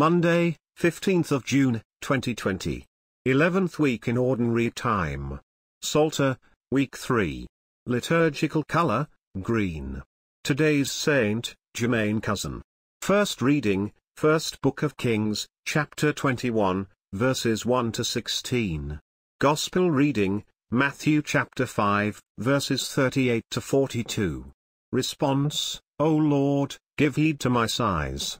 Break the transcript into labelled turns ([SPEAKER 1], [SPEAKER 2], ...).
[SPEAKER 1] Monday, 15th of June, 2020. 11th week in Ordinary Time. Psalter, Week 3. Liturgical color, green. Today's saint, Germaine Cousin. First reading, First Book of Kings, chapter 21, verses 1 to 16. Gospel reading, Matthew chapter 5, verses 38 to 42. Response, O Lord, give heed to my sighs.